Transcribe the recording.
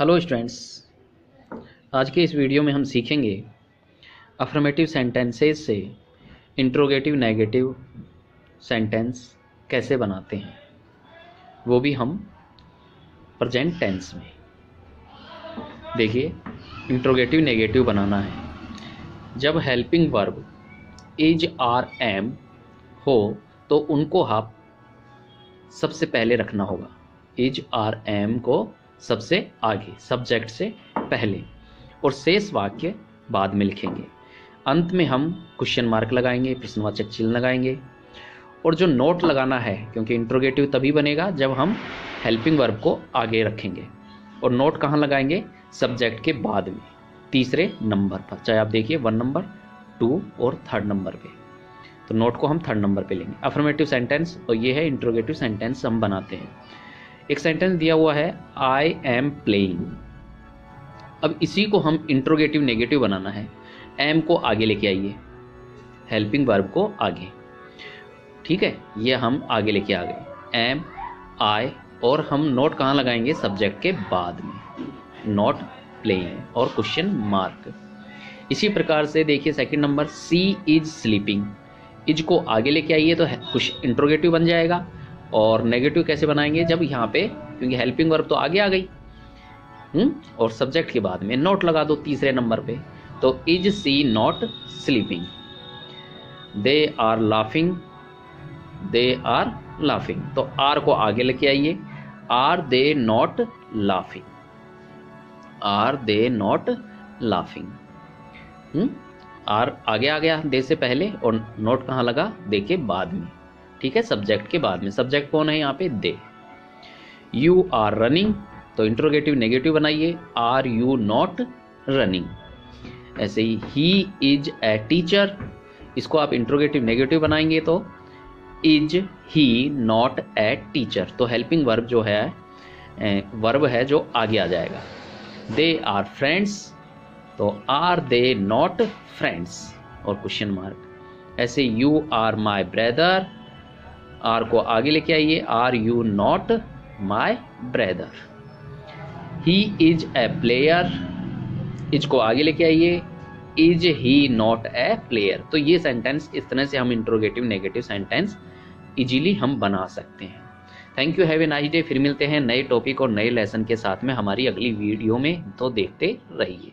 Hello students आज के इस वीडियो में हम सीखेंगे अफर्मेटिव सेंटेंसेस से इंट्रोगेटिव नेगेटिव सेंटेंस कैसे बनाते हैं। वो भी हम प्रेजेंट टेंस में। देखिए इंट्रोगेटिव नेगेटिव बनाना है। जब helping verb is are am हो तो उनको आप सबसे पहले रखना होगा। इज़ आर एम को सबसे आगे सब्जेक्ट से पहले, और शेष वाक्य बाद में लिखेंगे। अंत में हम क्वेश्चन मार्क लगाएँगे, प्रश्नवाचक चिन्ह लगाएँगे, और जो नोट लगाना है, क्योंकि इंट्रोगेटिव तभी बनेगा जब हम हेल्पिंग वर्ब को आगे रखेंगे। और नोट कहाँ लगाएँगे? सब्जेक्ट के बाद में, तीसरे नंबर पर। चाहे आप देखिए वन नंबर टू और थर्ड नंबर पे। तो नोट को हम थर्ड नंबर पे लेंगे। अफर्मेटिव सेंटेंस और ये है इंट्रोगेटिव सेंटेंस हम बनाते हैं। एक सेंटेंस दिया हुआ है आई एम प्लेइंग अब इसी को हम इंट्रोगेटिव नेगेटिव बनाना है। एम को आगे लेके आइए। हेल्पिंग वर्ब को आगे। ठीक है, ये हम आगे लेके आ गए। एम आई और हम नोट कहाँ लगाएँगे? सब्जेक्ट के बाद में। नॉट प्लेइंग और क्वेश्चन मार्क इसी प्रकार से देखिए second number she is sleeping is को आगे लेके आइए तो कुछ इंट्रोगेटिव बन जाएगा। और नेगेटिव कैसे बनाएँगे? जब यहाँ पे, क्योंकि हेल्पिंग वर्ब तो आगे आ गई। हम्म? और सब्जेक्ट के बाद में नोट लगा दो तीसरे नंबर पे। तो is she not sleeping they are laughing they are laughing तो आर को आगे लेके आइए। Are they not laughing are they not laughing are आगे आ गया दे से पहले और नोट कहाँ लगा? दे के बाद में। ठीक है सब्जेक्ट के बाद में। सब्जेक्ट कौन है यहाँ पे? दे यू आर रनिंग तो इंट्रोगेटिव नेगेटिव बनाइए। आर यू नॉट रनिंग ऐसे ही ही इज़ ए टीचर इसको आप इंट्रोगेटिव नेगेटिव बनाएँगे तो is he not a teacher तो हेल्पिंग वर्ब जो है वर्ब है जो आगे आ जाएगा। दे आर फ्रेंड्स तो आर दे नॉट फ्रेंड्स और क्वेश्चन मार्क ऐसे you are my brother are को आगे लेके आइए। Are you not my brother he is a player is को आगे लेके आइए। Is he not a player तो ये सेंटेंस इस तरह से हम इंट्रोगेटिव नेगेटिव सेंटेंस इजीली हम बना सकते हैं। Thank you have a nice day फिर मिलते हैं नए टॉपिक और नए लेसन के साथ में हमारी अगली वीडियो में। तो देखते रहिए।